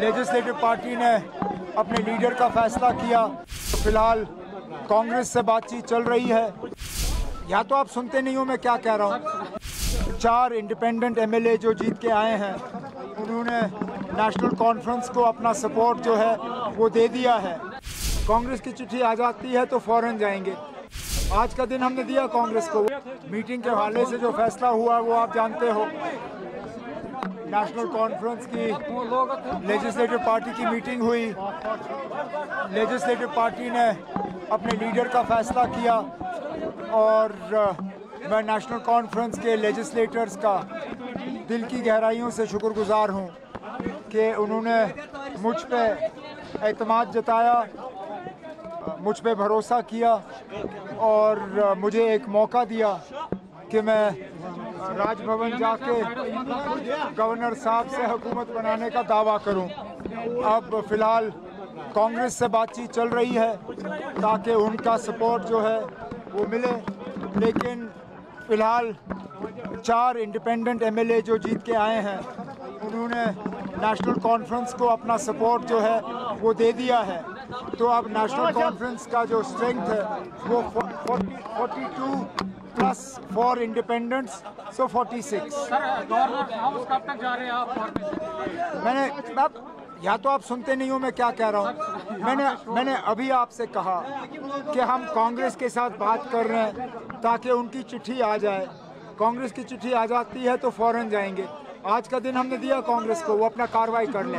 Legislative party ने अपने leader का फैसला किया। फ़िलहाल कांग्रेस से बातचीत चल रही है। या तो आप सुनते नहीं हो, मैं क्या कह रहा हूँ। चार इंडिपेंडेंट एमएलए जो जीत के आए हैं, उन्होंने नेशनल कॉन्फ्रेंस को अपना सपोर्ट जो है, वो दे दिया है। कांग्रेस की चिट्ठी आ जाती है तो फ़ौरन जाएँगे। आज का दिन हमने दिया कांग्रेस को। मीटिंग के हवाले से जो फैसला हुआ, वो आप जानते हो। नेशनल कॉन्फ्रेंस की लेजिस्लेटिव पार्टी की मीटिंग हुई। लेजिस्लेटिव पार्टी ने अपने लीडर का फैसला किया और मैं नेशनल कॉन्फ्रेंस के लेजिस्लेटर्स का दिल की गहराइयों से शुक्रगुजार हूँ कि उन्होंने मुझ पे एतमाद जताया, मुझ पे भरोसा किया और मुझे एक मौका दिया कि मैं राजभवन जाके गवर्नर साहब से हुकूमत बनाने का दावा करूँ। अब फ़िलहाल कांग्रेस से बातचीत चल रही है, ताकि उनका सपोर्ट जो है वो मिले लेकिन फ़िलहाल चार इंडिपेंडेंट एमएलए जो जीत के आए हैं, उन्होंने नेशनल कॉन्फ्रेंस को अपना सपोर्ट जो है वो दे दिया है तो अब नेशनल कॉन्फ्रेंस का जो स्ट्रेंथ है, वो 42 प्लस फॉर इंडिपेंडेंट्स सो 46 मैंने अब या तो आप सुनते नहीं हो मैं क्या कह रहा हूँ। मैंने मैंने अभी आपसे कहा कि हम कांग्रेस के साथ बात कर रहे हैं ताकि उनकी चिट्ठी आ जाए। कांग्रेस की चिट्ठी आ जाती है तो फ़ौरन जाएँगे। आज का दिन हमने दिया कांग्रेस को वो अपना कार्रवाई कर लें।